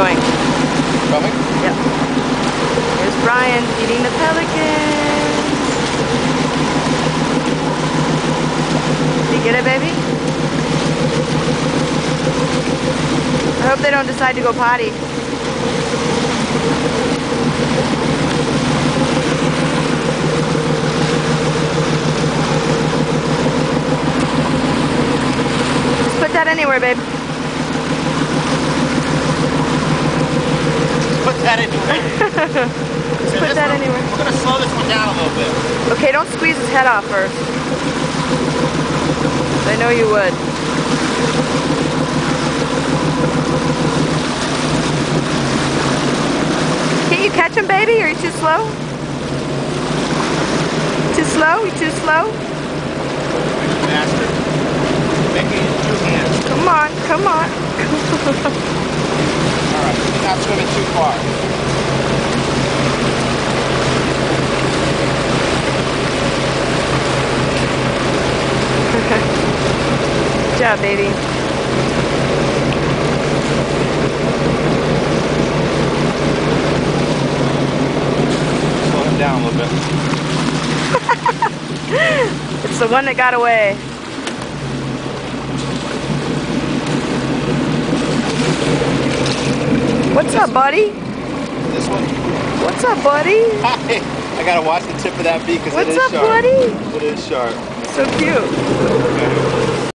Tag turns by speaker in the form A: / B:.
A: going.
B: Coming?
A: Yep. There's Brian feeding the pelican. Did you get it, baby? I hope they don't decide to go potty. Just put that anywhere, babe.
B: That there.
A: Put that anywhere.
B: We're gonna slow this one down a little bit.
A: Okay, don't squeeze his head off first. I know you would. Can't you catch him, baby? Are you too slow? Too slow? You too slow?
B: Not swimming too far.
A: Good job, baby.
B: Slow him down a little bit.
A: It's the one that got away. What's up, buddy?
B: This one.
A: What's up, buddy?
B: I gotta watch the tip of that beak because it
A: What's up, buddy?
B: It is sharp.
A: So cute.
B: Okay.